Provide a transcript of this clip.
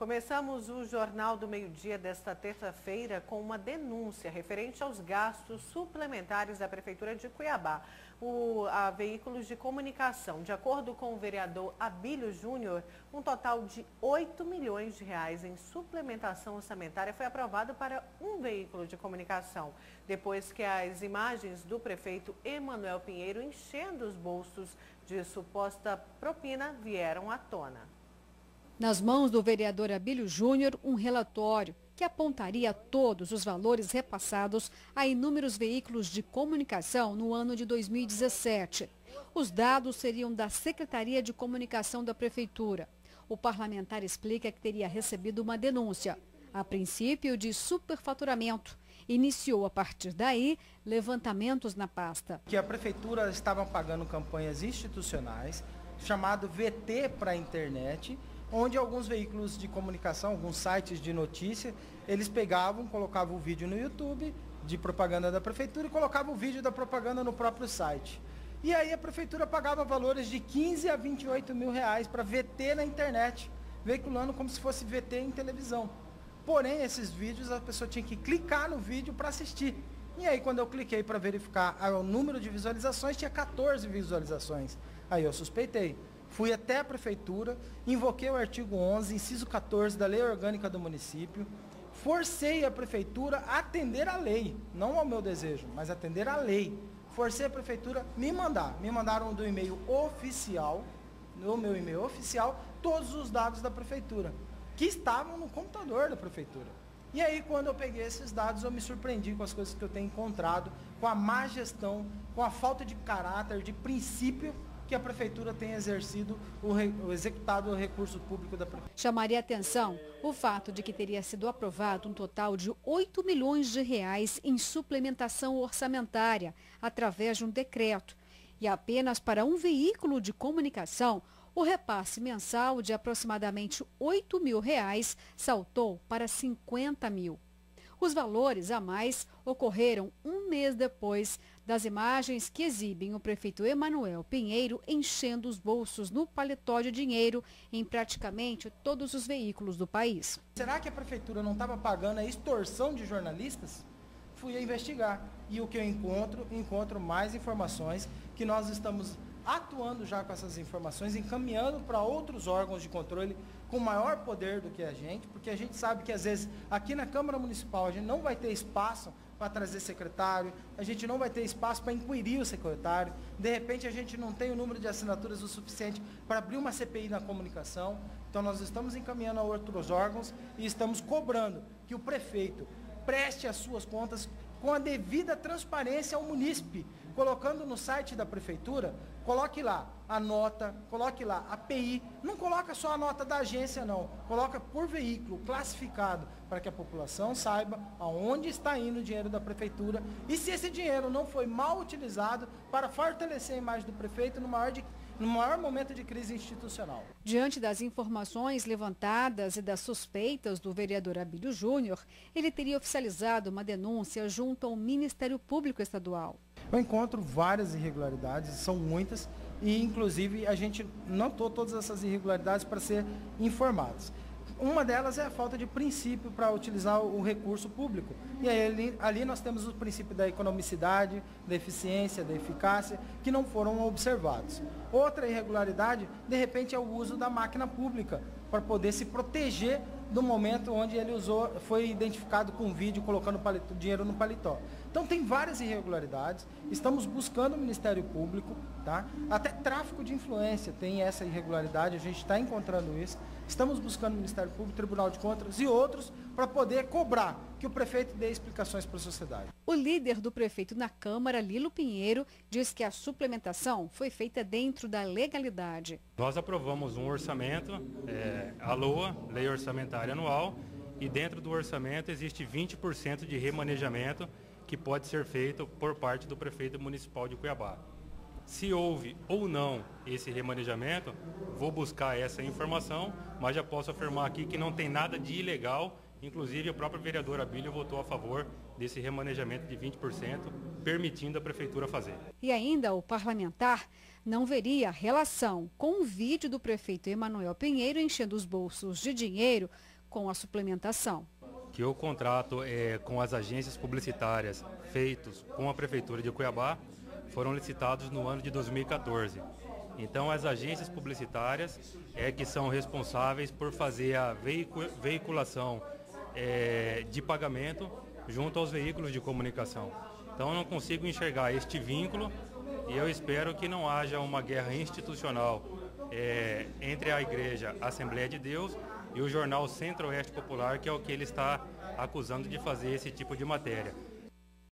Começamos o Jornal do Meio-Dia desta terça-feira com uma denúncia referente aos gastos suplementares da Prefeitura de Cuiabá o, a veículos de comunicação. De acordo com o vereador Abílio Júnior, um total de 8 milhões de reais em suplementação orçamentária foi aprovado para um veículo de comunicação, depois que as imagens do prefeito Emanuel Pinheiro enchendo os bolsos de suposta propina vieram à tona. Nas mãos do vereador Abílio Júnior, um relatório que apontaria todos os valores repassados a inúmeros veículos de comunicação no ano de 2017. Os dados seriam da Secretaria de Comunicação da Prefeitura. O parlamentar explica que teria recebido uma denúncia, a princípio de superfaturamento. Iniciou a partir daí levantamentos na pasta. Que a prefeitura estava pagando campanhas institucionais, chamado VT para a internet, onde alguns veículos de comunicação, alguns sites de notícia, eles pegavam, colocavam o vídeo no YouTube de propaganda da prefeitura e colocavam o vídeo da propaganda no próprio site. E aí a prefeitura pagava valores de 15 a 28 mil reais para VT na internet, veiculando como se fosse VT em televisão. Porém, esses vídeos a pessoa tinha que clicar no vídeo para assistir. E aí quando eu cliquei para verificar o número de visualizações, tinha 14 visualizações. Aí eu suspeitei. Fui até a prefeitura, invoquei o artigo 11, inciso 14 da Lei Orgânica do Município, forcei a prefeitura a atender a lei, não ao meu desejo, mas atender a lei. Forcei a prefeitura me mandar. Me mandaram do e-mail oficial, no meu e-mail oficial, todos os dados da prefeitura, que estavam no computador da prefeitura. E aí, quando eu peguei esses dados, eu me surpreendi com as coisas que eu tenho encontrado, com a má gestão, com a falta de caráter, de princípio que a prefeitura tem exercido o, re, o executado o recurso público da prefeitura. Chamaria atenção o fato de que teria sido aprovado um total de 8 milhões de reais em suplementação orçamentária através de um decreto. E apenas para um veículo de comunicação, o repasse mensal de aproximadamente 8 mil reais saltou para 50 mil. Os valores a mais ocorreram um mês depois das imagens que exibem o prefeito Emanuel Pinheiro enchendo os bolsos no paletó de dinheiro em praticamente todos os veículos do país. Será que a prefeitura não estava pagando a extorsão de jornalistas? Fui a investigar e o que eu encontro, encontro mais informações que nós estamos atuando já com essas informações, encaminhando para outros órgãos de controle com maior poder do que a gente, porque a gente sabe que às vezes aqui na Câmara Municipal a gente não vai ter espaço para trazer secretário, a gente não vai ter espaço para inquirir o secretário, de repente a gente não tem o número de assinaturas o suficiente para abrir uma CPI na comunicação, então nós estamos encaminhando a outros órgãos e estamos cobrando que o prefeito preste as suas contas com a devida transparência ao munícipe, colocando no site da prefeitura, coloque lá a nota, coloque lá a PI, não coloca só a nota da agência não, coloca por veículo classificado para que a população saiba aonde está indo o dinheiro da prefeitura e se esse dinheiro não foi mal utilizado para fortalecer a imagem do prefeito no maior de no maior momento de crise institucional. Diante das informações levantadas e das suspeitas do vereador Abílio Júnior, ele teria oficializado uma denúncia junto ao Ministério Público Estadual. Eu encontro várias irregularidades, são muitas, e inclusive a gente notou todas essas irregularidades para ser informados. Uma delas é a falta de princípio para utilizar o recurso público. E aí, ali, ali, nós temos o princípio da economicidade, da eficiência, da eficácia, que não foram observados. Outra irregularidade, de repente, é o uso da máquina pública para poder se proteger do momento onde ele usou, foi identificado com vídeo colocando paletó, dinheiro no paletó. Então tem várias irregularidades, estamos buscando o Ministério Público, tá? até tráfico de influência tem essa irregularidade, a gente está encontrando isso. Estamos buscando o Ministério Público, Tribunal de Contas e outros para poder cobrar que o prefeito dê explicações para a sociedade. O líder do prefeito na Câmara, Lilo Pinheiro, diz que a suplementação foi feita dentro da legalidade. Nós aprovamos um orçamento, é, a LOA, Lei Orçamentária Anual, e dentro do orçamento existe 20% de remanejamento que pode ser feito por parte do prefeito municipal de Cuiabá. Se houve ou não esse remanejamento, vou buscar essa informação, mas já posso afirmar aqui que não tem nada de ilegal Inclusive, o próprio vereador Abílio votou a favor desse remanejamento de 20%, permitindo a prefeitura fazer. E ainda o parlamentar não veria relação com o vídeo do prefeito Emanuel Pinheiro enchendo os bolsos de dinheiro com a suplementação. Que o contrato é, com as agências publicitárias feitos com a prefeitura de Cuiabá foram licitados no ano de 2014. Então, as agências publicitárias é que são responsáveis por fazer a veiculação é, de pagamento junto aos veículos de comunicação. Então, eu não consigo enxergar este vínculo e eu espero que não haja uma guerra institucional é, entre a Igreja Assembleia de Deus e o jornal Centro-Oeste Popular, que é o que ele está acusando de fazer esse tipo de matéria.